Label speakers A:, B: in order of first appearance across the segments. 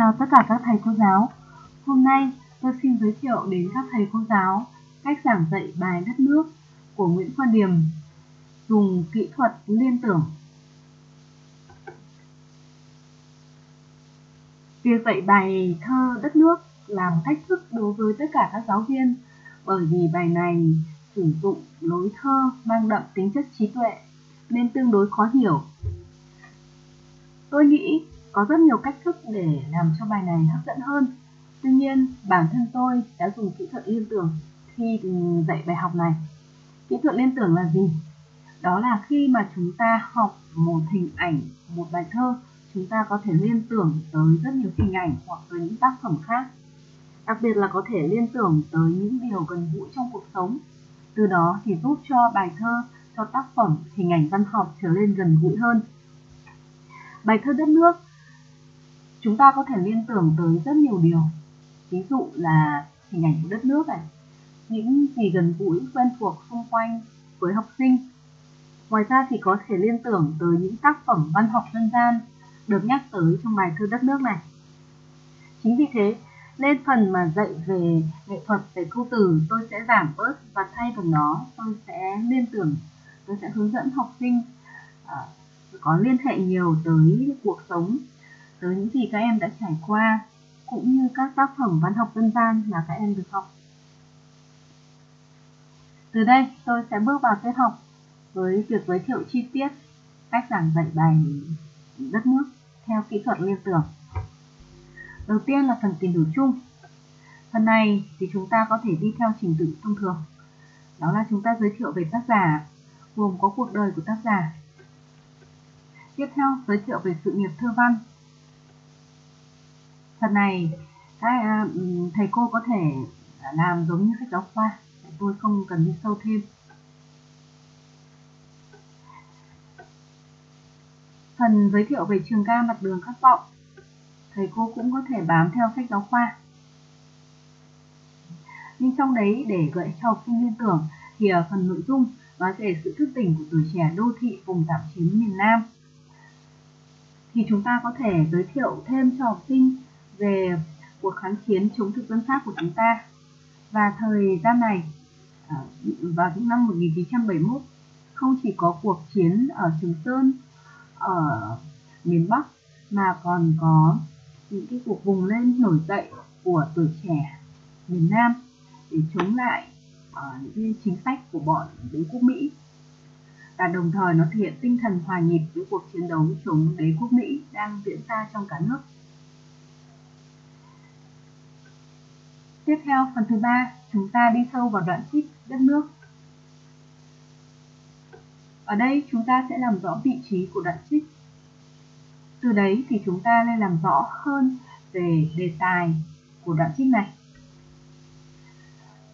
A: chào tất cả các thầy cô giáo. Hôm nay, tôi xin giới thiệu đến các thầy cô giáo cách giảng dạy bài đất nước của Nguyễn Khoa Điềm dùng kỹ thuật liên tưởng. Việc dạy bài thơ đất nước là một thách thức đối với tất cả các giáo viên, bởi vì bài này sử dụng lối thơ mang đậm tính chất trí tuệ, nên tương đối khó hiểu. Tôi nghĩ có rất nhiều cách thức để làm cho bài này hấp dẫn hơn. Tuy nhiên, bản thân tôi đã dùng kỹ thuật liên tưởng khi dạy bài học này. Kỹ thuật liên tưởng là gì? Đó là khi mà chúng ta học một hình ảnh, một bài thơ, chúng ta có thể liên tưởng tới rất nhiều hình ảnh hoặc tới những tác phẩm khác. Đặc biệt là có thể liên tưởng tới những điều gần gũi trong cuộc sống. Từ đó thì giúp cho bài thơ, cho tác phẩm, hình ảnh văn học trở nên gần gũi hơn. Bài thơ đất nước chúng ta có thể liên tưởng tới rất nhiều điều. Ví dụ là hình ảnh của đất nước này những gì gần gũi quen thuộc xung quanh với học sinh. Ngoài ra thì có thể liên tưởng tới những tác phẩm văn học dân gian được nhắc tới trong bài thơ đất nước này. Chính vì thế lên phần mà dạy về nghệ thuật về câu từ tôi sẽ giảm bớt và thay vào nó tôi sẽ liên tưởng tôi sẽ hướng dẫn học sinh uh, có liên hệ nhiều tới cuộc sống tới những gì các em đã trải qua cũng như các tác phẩm văn học dân gian mà các em được học. Từ đây tôi sẽ bước vào tiết học với việc giới thiệu chi tiết cách giảng dạy bài đất nước theo kỹ thuật liên tưởng. Đầu tiên là phần tìm hiểu chung. Phần này thì chúng ta có thể đi theo trình tự thông thường. Đó là chúng ta giới thiệu về tác giả, gồm có cuộc đời của tác giả. Tiếp theo giới thiệu về sự nghiệp thơ văn phần này các à, ừ, thầy cô có thể làm giống như sách giáo khoa tôi không cần đi sâu thêm. Phần giới thiệu về trường ca mặt đường khát vọng, thầy cô cũng có thể bám theo sách giáo khoa. Nhưng trong đấy để gợi cho học sinh liên tưởng thì ở phần nội dung nói về sự thức tỉnh của tuổi trẻ đô thị vùng tạm chiến miền Nam. Thì chúng ta có thể giới thiệu thêm cho học sinh về cuộc kháng chiến chống thực dân Pháp của chúng ta. Và thời gian này, ờ, vào những năm 1971, không chỉ có cuộc chiến ở Trường Sơn, ở miền Bắc, mà còn có những cái cuộc vùng lên nổi dậy của tuổi trẻ miền Nam để chống lại uh, những chính sách của bọn đế quốc Mỹ và đồng thời nó thể hiện tinh thần hòa nhịp với cuộc chiến đấu chống đế quốc Mỹ đang diễn ra trong cả nước. Tiếp theo, phần thứ ba, chúng ta đi sâu vào đoạn trích đất nước. Ở đây chúng ta sẽ làm rõ vị trí của đoạn trích. Từ đấy thì chúng ta nên làm rõ hơn về đề tài của đoạn trích này.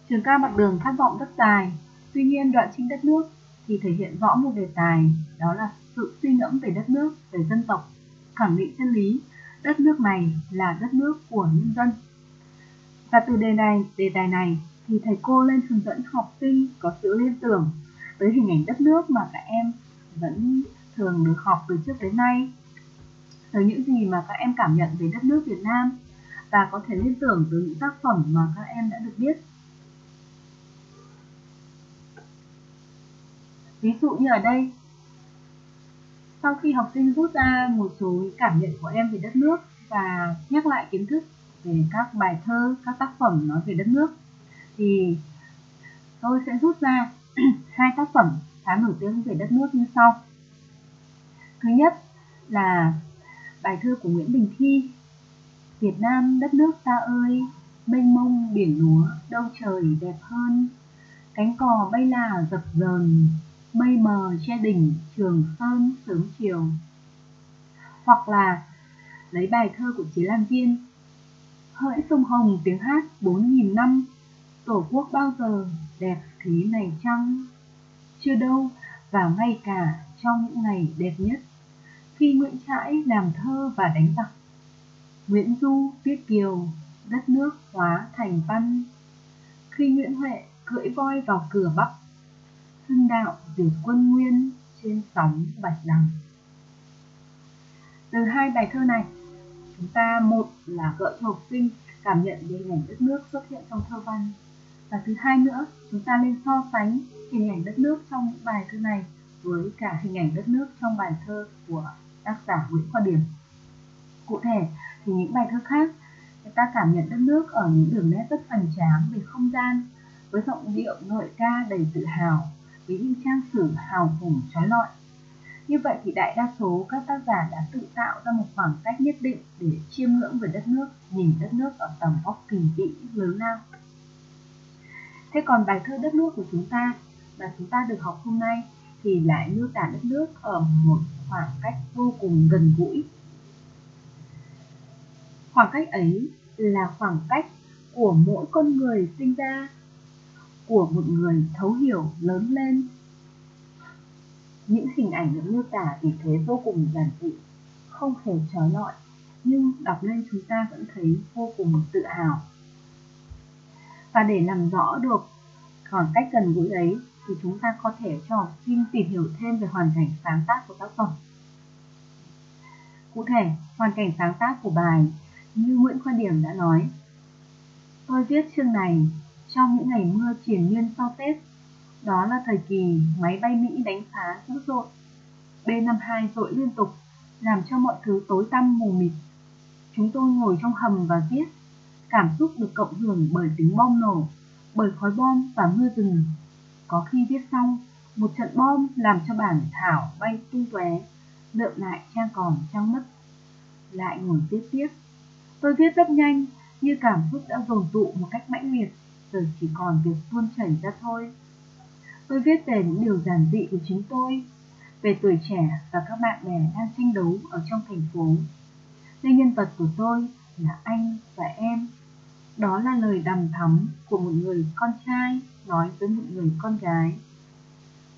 A: Trường ca mặt đường khát vọng rất dài, tuy nhiên đoạn trích đất nước thì thể hiện rõ một đề tài đó là sự suy ngẫm về đất nước, về dân tộc, khẳng định chân lý đất nước này là đất nước của nhân dân và từ đề này, đề tài này thì thầy cô lên hướng dẫn học sinh có sự liên tưởng tới hình ảnh đất nước mà các em vẫn thường được học từ trước đến nay tới những gì mà các em cảm nhận về đất nước Việt Nam và có thể liên tưởng tới những tác phẩm mà các em đã được biết. Ví dụ như ở đây, sau khi học sinh rút ra một số cảm nhận của em về đất nước và nhắc lại kiến thức về các bài thơ, các tác phẩm nói về đất nước thì tôi sẽ rút ra hai tác phẩm khá nổi tiếng về đất nước như sau. Thứ nhất là bài thơ của Nguyễn bình Thi Việt Nam đất nước ta ơi, mênh mông biển lúa, đâu trời đẹp hơn. Cánh cò bay là dập dờn, mây mờ che đỉnh trường sơn sớm chiều. Hoặc là lấy bài thơ của Chí Lan Viên hỡi sông hồng, tiếng hát bốn nghìn năm. Tổ quốc bao giờ đẹp thế này chăng? Chưa đâu, và ngay cả trong những ngày đẹp nhất, khi nguyễn trãi làm thơ và đánh giặc, nguyễn du viết kiều, đất nước hóa thành văn. Khi nguyễn huệ cưỡi voi vào cửa bắc hưng đạo diệt quân nguyên trên sóng bạch đằng. Từ hai bài thơ này chúng ta, một là gợi cho học sinh cảm nhận về hình ảnh đất nước xuất hiện trong thơ văn và thứ hai nữa, chúng ta nên so sánh hình ảnh đất nước trong những bài thơ này với cả hình ảnh đất nước trong bài thơ của tác giả Nguyễn Khoa Điểm. Cụ thể, thì những bài thơ khác, người ta cảm nhận đất nước ở những đường nét rất hoành tráng về không gian, với giọng điệu ngợi ca đầy tự hào, với những trang sử hào hùng trói lọi như vậy thì đại đa số các tác giả đã tự tạo ra một khoảng cách nhất định để chiêm ngưỡng về đất nước, nhìn đất nước ở tầm góc kỳ vĩ lớn lao. Thế còn bài thơ đất nước của chúng ta mà chúng ta được học hôm nay thì lại miêu tả đất nước ở một khoảng cách vô cùng gần gũi. Khoảng cách ấy là khoảng cách của mỗi con người sinh ra, của một người thấu hiểu lớn lên những hình ảnh được miêu tả vì thế vô cùng giản dị, không hề trói lọi, nhưng đọc lên chúng ta vẫn thấy vô cùng tự hào. Và để làm rõ được khoảng cách gần gũi ấy thì chúng ta có thể cho học sinh tìm hiểu thêm về hoàn cảnh sáng tác của tác phẩm. Cụ thể, hoàn cảnh sáng tác của bài như Nguyễn Khoa Điểm đã nói, tôi viết chương này trong những ngày mưa triền miên sau Tết đó là thời kỳ máy bay Mỹ đánh phá dữ dội. B-52 dội liên tục, làm cho mọi thứ tối tăm mù mịt. Chúng tôi ngồi trong hầm và viết, cảm xúc được cộng hưởng bởi tiếng bom nổ, bởi khói bom và mưa rừng. Có khi viết xong, một trận bom làm cho bản thảo bay tung tóe, lượm lại trang còn trang mất. Lại ngồi viết tiếp. Tôi viết rất nhanh, như cảm xúc đã dồn tụ một cách mãnh liệt, giờ chỉ còn việc tuôn chảy ra thôi. Tôi viết về những điều giản dị của chính tôi, về tuổi trẻ và các bạn bè đang tranh đấu ở trong thành phố. Nên nhân vật của tôi là anh và em. Đó là lời đầm thắm của một người con trai nói với một người con gái.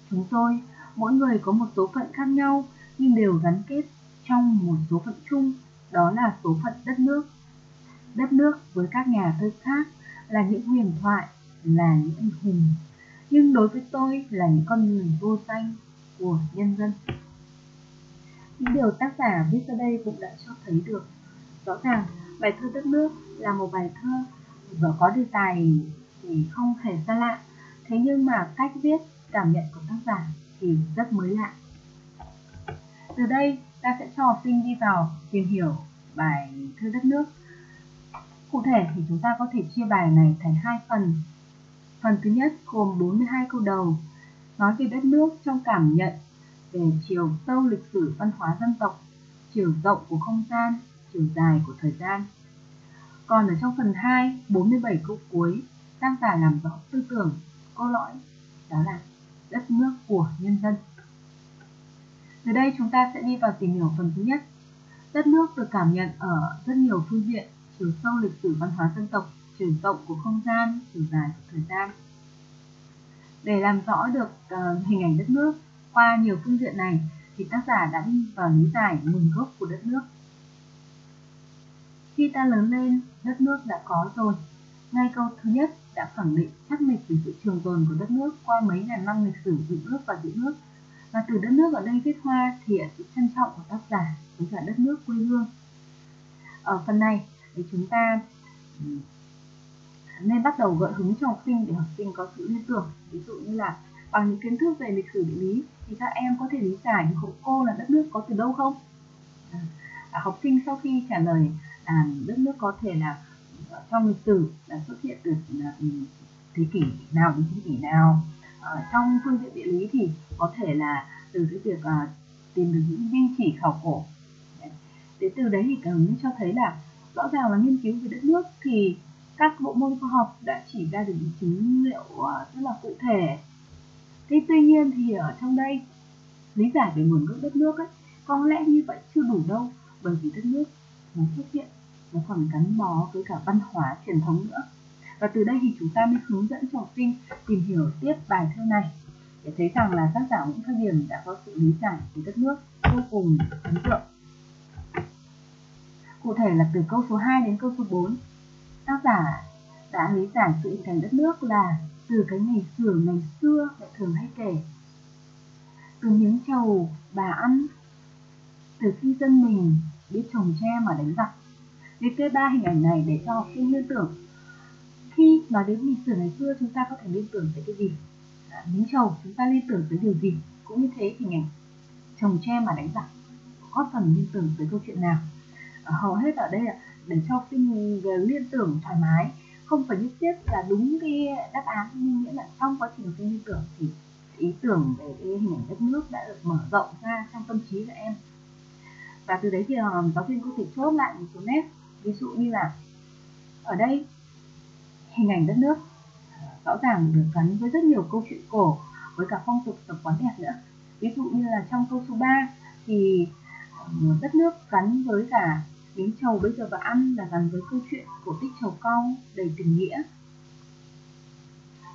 A: Chúng tôi, mỗi người có một số phận khác nhau nhưng đều gắn kết trong một số phận chung, đó là số phận đất nước. Đất nước với các nhà thơ khác là những huyền thoại, là những anh hùng nhưng đối với tôi là những con người vô danh của nhân dân. Những điều tác giả viết ra đây cũng đã cho thấy được. Rõ ràng, bài thơ đất nước là một bài thơ và có đề tài thì không hề xa lạ. Thế nhưng mà cách viết, cảm nhận của tác giả thì rất mới lạ. Từ đây, ta sẽ cho học sinh đi vào tìm hiểu bài thơ đất nước. Cụ thể thì chúng ta có thể chia bài này thành hai phần. Phần thứ nhất gồm 42 câu đầu, nói về đất nước trong cảm nhận về chiều sâu lịch sử văn hóa dân tộc, chiều rộng của không gian, chiều dài của thời gian. Còn ở trong phần 2, 47 câu cuối, tác giả làm rõ tư tưởng, câu lõi, đó là đất nước của nhân dân. Từ đây chúng ta sẽ đi vào tìm hiểu phần thứ nhất. Đất nước được cảm nhận ở rất nhiều phương diện, chiều sâu lịch sử văn hóa dân tộc, chiều rộng của không gian, chiều dài của thời gian. Để làm rõ được uh, hình ảnh đất nước qua nhiều phương diện này thì tác giả đã đi vào lý giải nguồn gốc của đất nước. Khi ta lớn lên, đất nước đã có rồi. Ngay câu thứ nhất đã khẳng định chắc lịch về sự trường tồn của đất nước qua mấy ngàn năm lịch sử dựng nước và giữ nước. Và từ đất nước ở đây viết hoa thì sự trân trọng của tác giả với cả đất nước quê hương. Ở phần này thì chúng ta nên bắt đầu gợi hứng cho học sinh để học sinh có sự liên tưởng. Ví dụ như là bằng những kiến thức về lịch sử địa lý thì các em có thể lý giải hộ cô là đất nước có từ đâu không? À, à học sinh sau khi trả lời là đất nước có thể là à, trong lịch sử là xuất hiện từ à, thế kỷ nào đến thế kỷ nào. À, trong phương diện địa lý thì có thể là từ cái việc à, tìm được những di chỉ khảo cổ. Thế từ đấy thì cần cho thấy là rõ ràng là nghiên cứu về đất nước thì các bộ môn khoa học đã chỉ ra được những chứng liệu ờ, rất là cụ thể. Thế tuy nhiên thì ở trong đây, lý giải về nguồn gốc đất nước ấy, có lẽ như vậy chưa đủ đâu, bởi vì đất nước nó xuất hiện nó còn gắn bó với cả văn hóa truyền thống nữa. Và từ đây thì chúng ta mới hướng dẫn cho học sinh tìm hiểu tiếp bài thơ này, để thấy rằng là tác giả Nguyễn Khắc Điểm đã có sự lý giải về đất nước vô cùng ấn tượng. Cụ thể là từ câu số 2 đến câu số 4 tác giả đã lý giải sự hình thành đất nước là từ cái ngày xưa ngày xưa lại thường hay kể. Từ miếng trầu bà ăn từ khi dân mình biết trồng tre mà đánh giặc. Liệt kê ba hình ảnh này để cho học sinh liên tưởng. Khi nói đến lịch sử ngày xưa chúng ta có thể liên tưởng tới cái gì? À, miếng trầu chúng ta liên tưởng tới điều gì? Cũng như thế hình ảnh trồng tre mà đánh giặc. Góp phần liên tưởng tới câu chuyện nào? À, hầu hết ở đây là để cho học sinh liên tưởng thoải mái. Không phải nhất thiết là đúng cái đáp án, nhưng nghĩa là trong quá trình học sinh liên tưởng thì ý tưởng về cái hình ảnh đất nước đã được mở rộng ra trong tâm trí của em. Và từ đấy thì ờ, giáo viên có thể chốt lại một số nét. Ví dụ như là, ở đây, hình ảnh đất nước ờ, rõ ràng được gắn với rất nhiều câu chuyện cổ, với cả phong tục tập quán đẹp nữa. Ví dụ như là trong câu số 3 thì ờ, đất nước gắn với cả miếng trầu bây giờ và ăn là gắn với câu chuyện cổ tích trầu cong đầy tình nghĩa.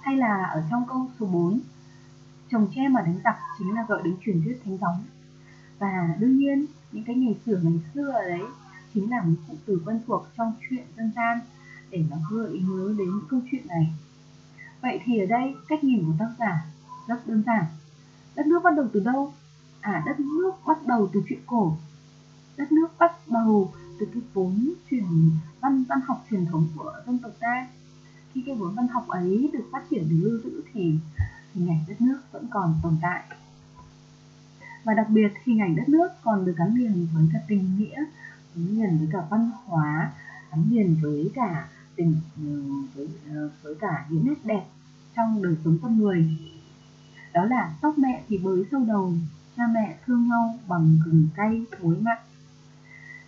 A: Hay là ở trong câu số 4 trồng tre mà đánh giặc chính là gợi đến truyền thuyết thánh gióng. Và đương nhiên, những cái ngày xưa ngày xưa ở đấy chính là một cụm từ quen thuộc trong chuyện dân gian để nó gợi nhớ đến những câu chuyện này. Vậy thì ở đây, cách nhìn của tác giả rất đơn giản. Đất nước bắt đầu từ đâu? À đất nước bắt đầu từ chuyện cổ. Đất nước bắt đầu từ cái vốn truyền văn văn học truyền thống của dân tộc ta. Khi cái vốn văn học ấy được phát triển được lưu giữ thì hình ảnh đất nước vẫn còn tồn tại. Và đặc biệt hình ảnh đất nước còn được gắn liền với cả tình nghĩa gắn liền với cả văn hóa gắn liền với cả tình với, với cả những nét đẹp trong đời sống con người. Đó là tóc mẹ thì bới sâu đầu cha mẹ thương nhau bằng gừng cay muối mặn.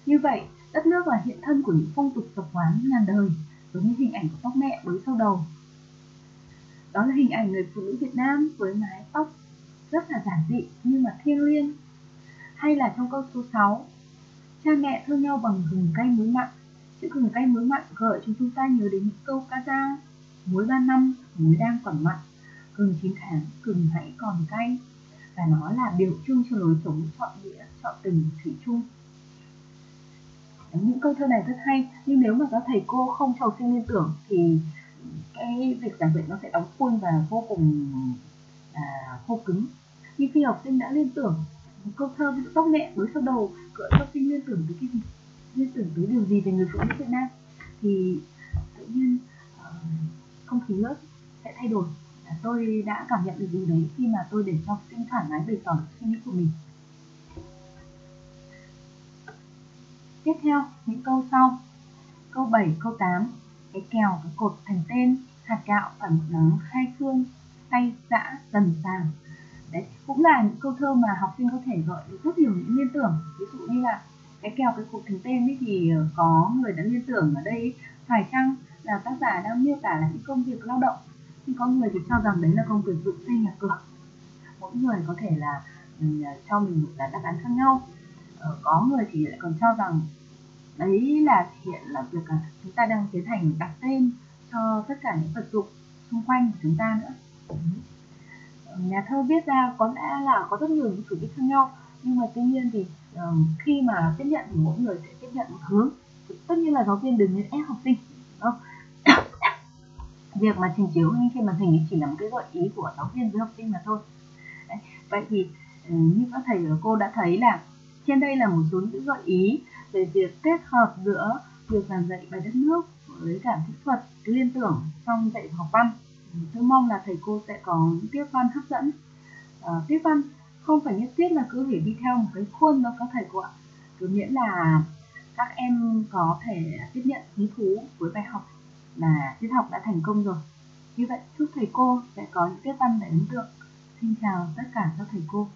A: Như vậy đất nước là hiện thân của những phong tục tập quán ngàn đời, giống như hình ảnh của tóc mẹ bới sau đầu. Đó là hình ảnh người phụ nữ Việt Nam với mái tóc rất là giản dị nhưng mà thiêng liêng. Hay là trong câu số 6 cha mẹ thương nhau bằng gừng cay muối mặn. Chữ gừng cay muối mặn gợi cho chúng ta nhớ đến những câu ca dao, muối ba năm, muối đang còn mặn, gừng chín tháng, gừng hãy còn cay. Và nó là biểu trưng cho lối sống chọn nghĩa chọn tình thủy chung những câu thơ này rất hay nhưng nếu mà các thầy cô không cho học sinh liên tưởng thì cái việc giảng dạy nó sẽ đóng khuôn và vô cùng à, khô cứng. Nhưng khi học sinh đã liên tưởng một câu thơ ví dụ tóc mẹ với sau đầu gợi học sinh liên tưởng tới cái gì liên tưởng tới điều gì về người phụ nữ Việt Nam thì tự nhiên uh, không khí lớp sẽ thay đổi. Tôi đã cảm nhận được điều đấy khi mà tôi để cho học sinh thoải mái bày tỏ suy nghĩ của mình. Tiếp theo những câu sau. Câu 7, câu 8 cái kèo cái cột thành tên hạt gạo phải một nắng hai phương tay dã dần sàng đấy cũng là những câu thơ mà học sinh có thể gợi được rất nhiều những liên tưởng. Ví dụ như là cái kèo cái cột thành tên ấy thì ờ, có người đã liên tưởng ở đây phải chăng là tác giả đang miêu tả là những công việc lao động? Nhưng có người thì cho rằng đấy là công việc dựng xây nhà cửa. Mỗi người có thể là ừ, cho mình một đáp án khác nhau. Ờ, có người thì lại còn cho rằng đấy là hiện là việc là chúng ta đang tiến hành đặt tên cho tất cả những vật dụng xung quanh của chúng ta nữa. Ờ, nhà thơ viết ra có lẽ là có rất nhiều những chủ nghĩa khác nhau nhưng mà tuy nhiên thì uh, khi mà tiếp nhận thì mỗi người sẽ tiếp nhận một hướng. Tất nhiên là giáo viên đừng nên ép học sinh không? Việc mà trình chiếu lên trên màn hình chỉ là một cái gợi ý của giáo viên với học sinh mà thôi. Đấy. vậy thì ừ, như các thầy và cô đã thấy là trên đây là một số những gợi ý về việc kết hợp giữa việc giảng dạy bài đất nước với cả kỹ thuật liên tưởng trong dạy học văn. Tôi mong là thầy cô sẽ có những tiết văn hấp dẫn. À, tiết văn không phải nhất thiết là cứ phải đi theo một cái khuôn đâu các thầy cô ạ. Cứ miễn là các em có thể tiếp nhận hứng thú với bài học là tiết học đã thành công rồi. Như vậy chúc thầy cô sẽ có những tiết văn để ấn tượng. Xin chào tất cả các thầy cô.